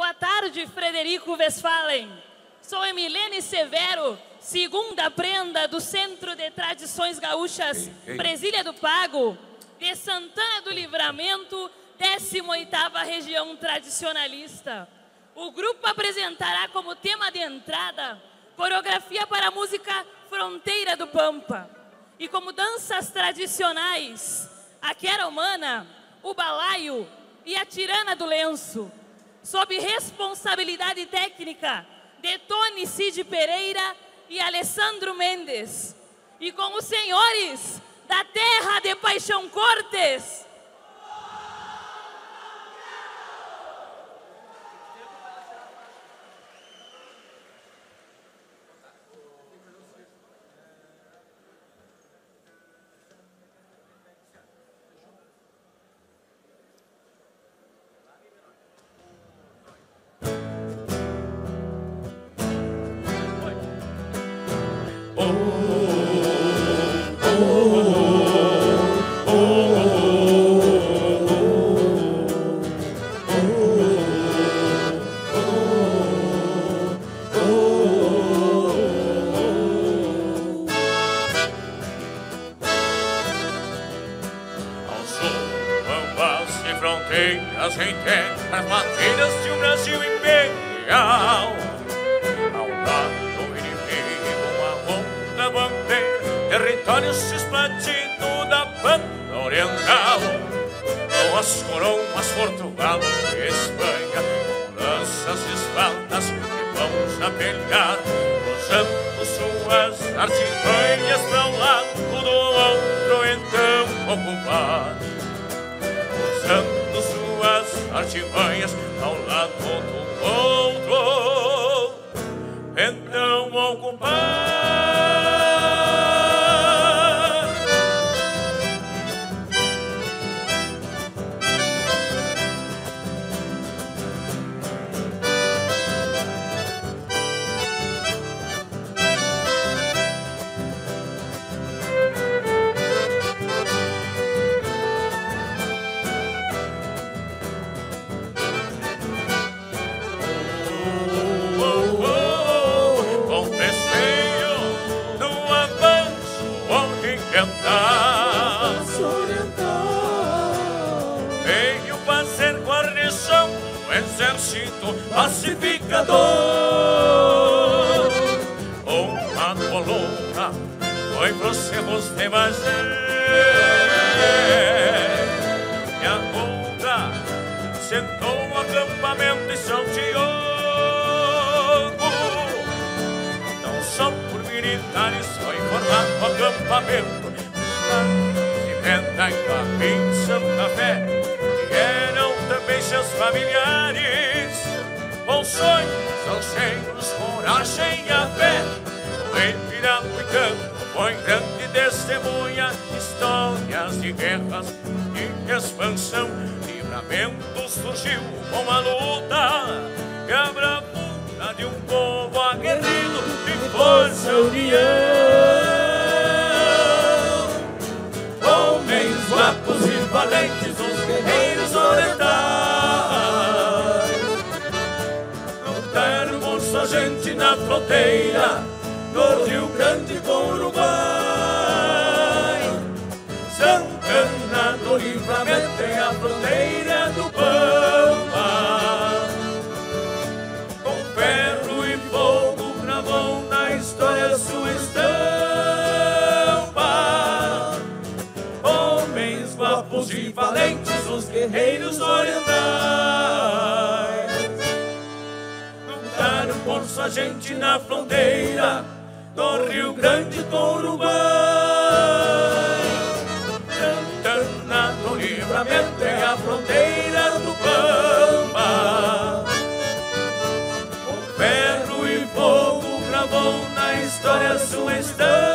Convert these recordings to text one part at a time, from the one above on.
Boa tarde, Frederico Westphalen. Sou Emilene Severo, segunda prenda do Centro de Tradições Gaúchas Presília do Pago, de Santana do Livramento, 18ª Região Tradicionalista. O grupo apresentará como tema de entrada coreografia para a música Fronteira do Pampa. E como danças tradicionais, a quera humana, o balaio e a tirana do lenço. Sob responsabilidade técnica de Tony Cid Pereira e Alessandro Mendes. E com os senhores da terra de Paixão Cortes. Territórios explodindo da banda oriental. Com as coroas Portugal e Espanha, com lanças e espadas e vamos a pelear, usando suas artimanhas para um lado do outro, então ocupar usando suas artimanhas ao lado do outro, então ocupar. De Magé E a outra sentou o acampamento em São Diogo. Não só por militares foi formado o acampamento. De Venda em Santa Fé que eram também seus familiares. Com sonhos, anseios, coragem e a fé. O Ibirapuitano foi grande testemunha de histórias de guerras e expansão livramento surgiu com a luta e a bravura de um povo aguerrido de força e união. Guapos e valentes, os guerreiros orientais, lutaram por sua gente na fronteira do Rio Grande com o Uruguai. Santana do Livramento é a fronteira do Pampa com ferro e fogo gravou na história sua estampa.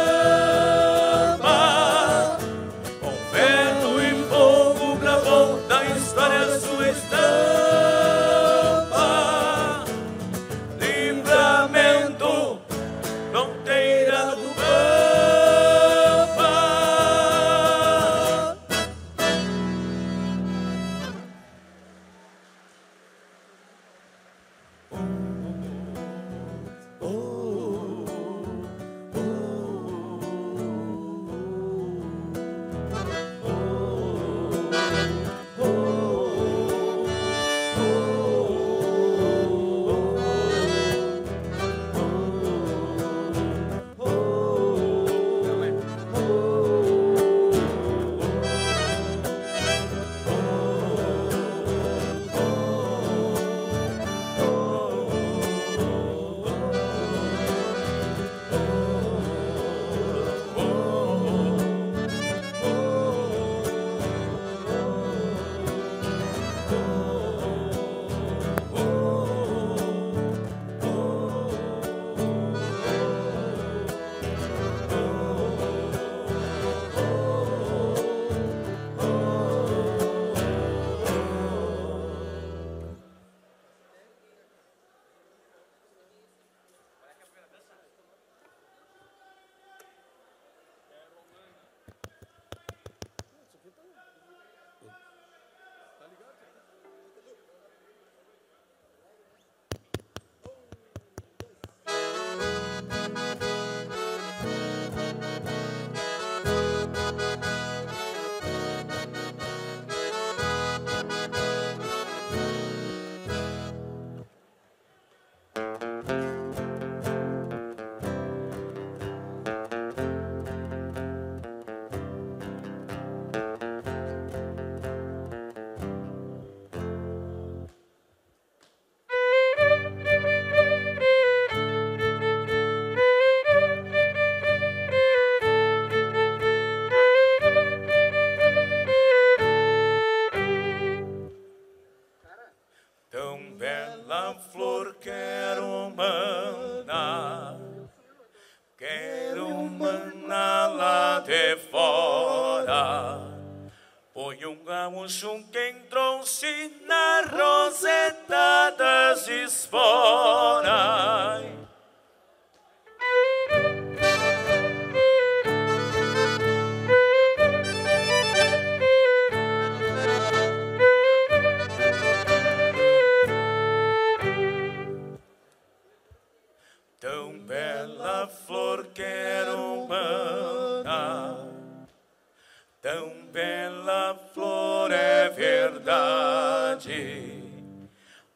rosetadas de.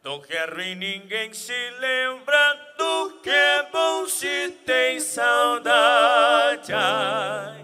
Não quero em ninguém se lembra do que é bom se tem saudade. Ai.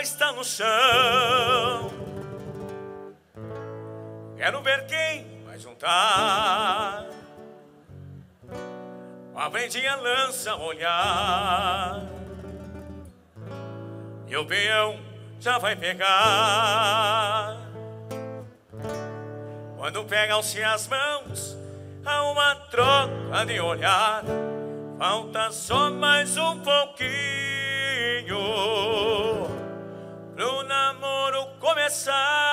Está no chão. Quero ver quem vai juntar. A vendinha lança olhar. E o peão já vai pegar. Quando pegam-se as mãos, há uma troca de olhar. Falta só mais um pouquinho coração.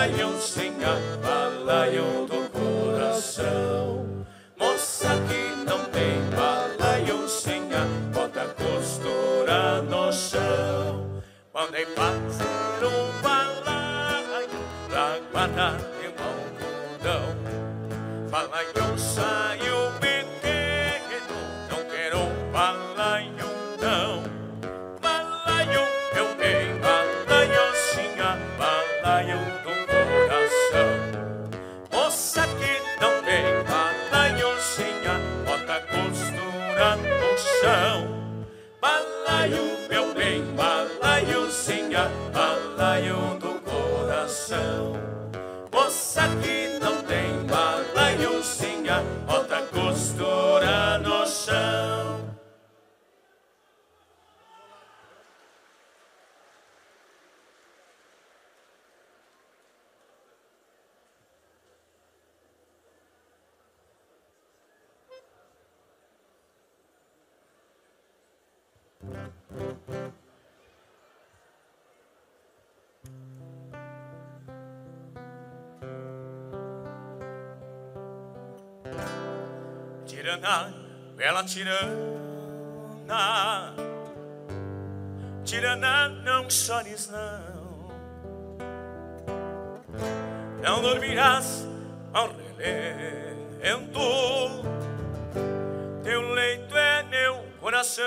lion sing, a lion tirana, bela tirana, tirana, não chores não, não dormirás ao relento, teu leito é meu coração.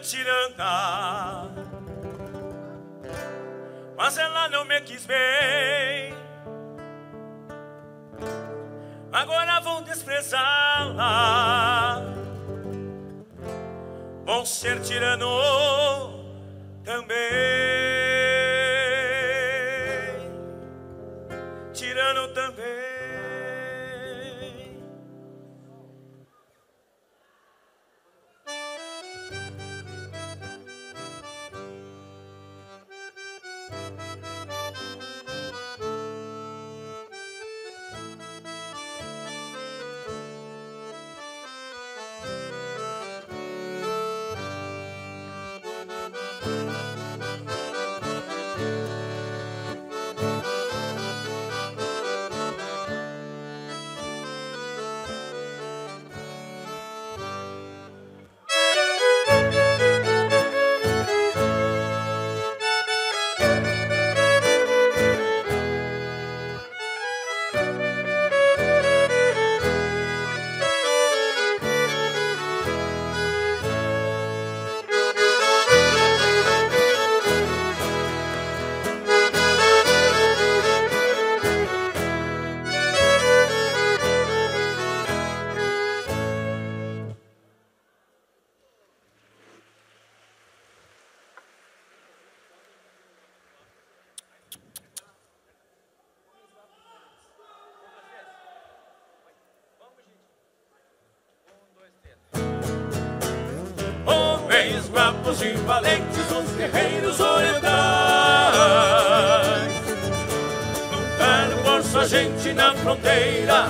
Tirana, mas ela não me quis bem. Agora vou desprezá-la. Vou ser tirano também. Reis guapos e valentes, os guerreiros orientais. Lutaram por sua gente na fronteira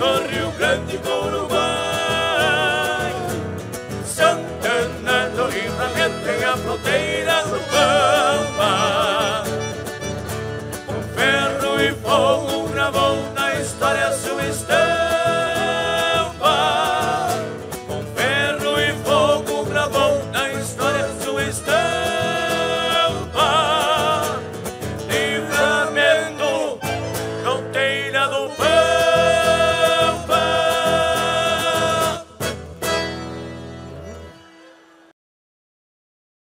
do Rio Grande com Uruguai. Santana do Livramento em a fronteira